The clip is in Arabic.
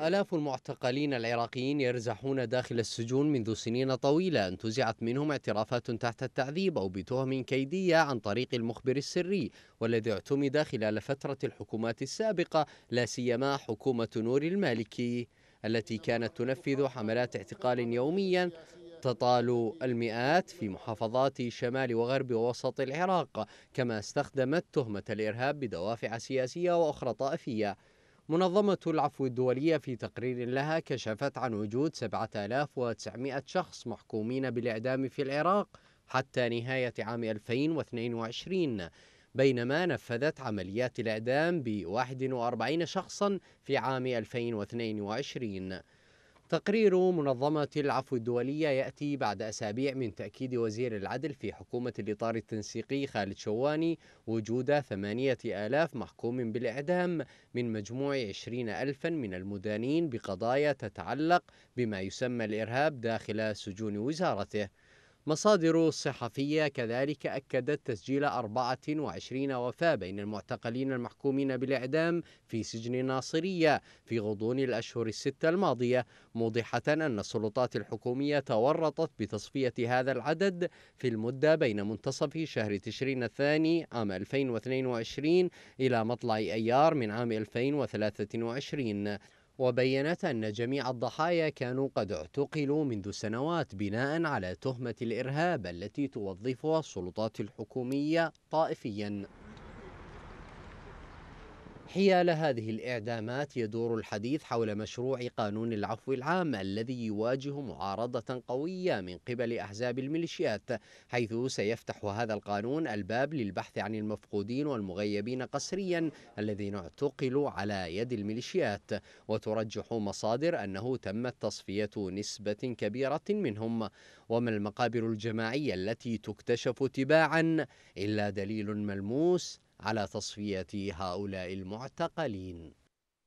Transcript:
آلاف المعتقلين العراقيين يرزحون داخل السجون منذ سنين طويلة. انتزعت منهم اعترافات تحت التعذيب أو بتهم كيدية عن طريق المخبر السري والذي اعتمد خلال فترة الحكومات السابقة لا سيما حكومة نور المالكي التي كانت تنفذ حملات اعتقال يوميا تطال المئات في محافظات شمال وغرب ووسط العراق كما استخدمت تهمة الإرهاب بدوافع سياسية وأخرى طائفية. منظمة العفو الدولية في تقرير لها كشفت عن وجود 7900 شخص محكومين بالإعدام في العراق حتى نهاية عام 2022 بينما نفذت عمليات الإعدام ب 41 شخصا في عام 2022 تقرير منظمة العفو الدولية يأتي بعد أسابيع من تأكيد وزير العدل في حكومة الإطار التنسيقي خالد شواني وجود ثمانية آلاف محكوم بالإعدام من مجموع عشرين ألفا من المدانين بقضايا تتعلق بما يسمى الإرهاب داخل سجون وزارته. مصادر صحفية كذلك أكدت تسجيل 24 وفاة بين المعتقلين المحكومين بالإعدام في سجن ناصرية في غضون الأشهر الستة الماضية موضحة أن السلطات الحكومية تورطت بتصفية هذا العدد في المدة بين منتصف شهر تشرين الثاني عام 2022 إلى مطلع أيار من عام 2023 وبينت أن جميع الضحايا كانوا قد اعتقلوا منذ سنوات بناء على تهمة الإرهاب التي توظفها السلطات الحكومية طائفيا. حيال هذه الإعدامات يدور الحديث حول مشروع قانون العفو العام الذي يواجه معارضة قوية من قبل أحزاب الميليشيات حيث سيفتح هذا القانون الباب للبحث عن المفقودين والمغيبين قسريا الذين اعتقلوا على يد الميليشيات. وترجح مصادر أنه تمت تصفية نسبة كبيرة منهم. وما المقابر الجماعية التي تكتشف تباعا إلا دليل ملموس؟ على تصفية هؤلاء المعتقلين.